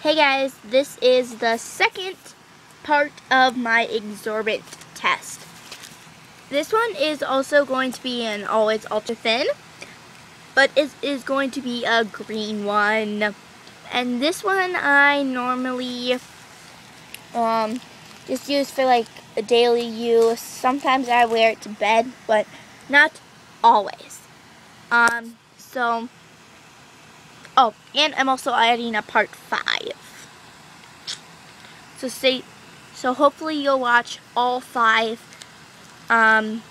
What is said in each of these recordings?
Hey guys, this is the second part of my Absorbent test. This one is also going to be an always ultra thin, but it is going to be a green one. And this one I normally um, just use for like a daily use. Sometimes I wear it to bed, but not always. Um, so Oh, and I'm also adding a part five. So stay, so hopefully you'll watch all five um,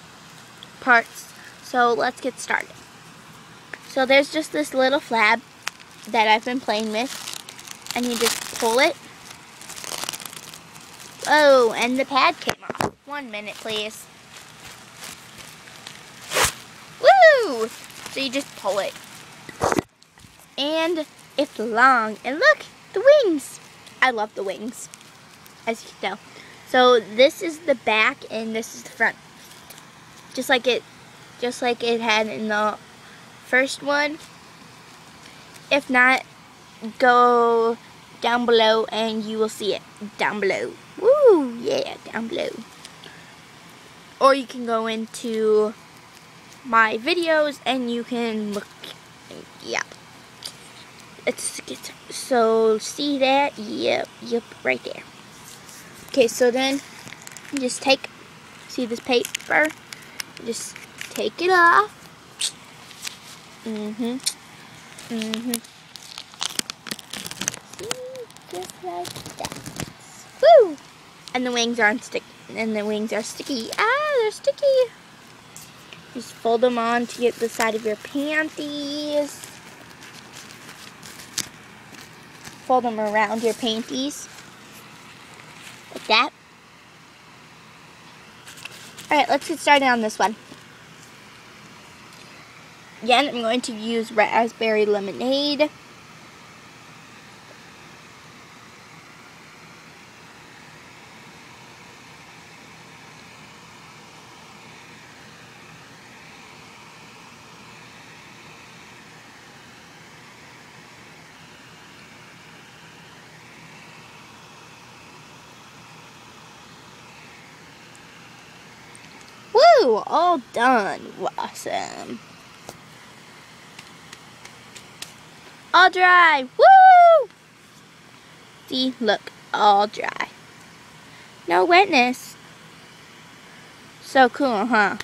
parts. So let's get started. So there's just this little flab that I've been playing with, and you just pull it. Oh, and the pad came off. One minute, please. Woo! So you just pull it and it's long. And look, the wings. I love the wings, as you can tell. So this is the back and this is the front. Just like it, just like it had in the first one. If not, go down below and you will see it down below. Woo, yeah, down below. Or you can go into my videos and you can look, yeah. Get so see that? Yep, yep, right there. Okay, so then just take see this paper, just take it off. Mm-hmm. Mm-hmm. Just like that. Woo! And the wings aren't stick and the wings are sticky. Ah, they're sticky. Just fold them on to get the side of your panties. Fold them around your panties. Like that. Alright, let's get started on this one. Again, I'm going to use raspberry lemonade. Woo! All done. Awesome. All dry. Woo! See, look, all dry. No wetness. So cool, huh?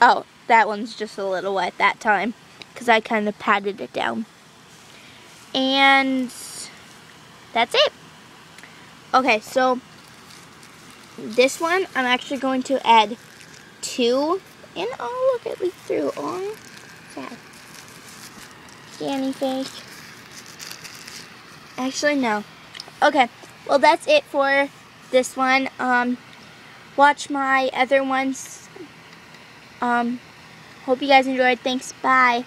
Oh, that one's just a little wet that time because I kind of patted it down. And that's it. Okay, so this one, I'm actually going to add two. And oh, look, it leaked through. Oh, sad. Danny fake. Actually, no. Okay, well, that's it for this one. Um, watch my other ones. Um, hope you guys enjoyed. Thanks. Bye.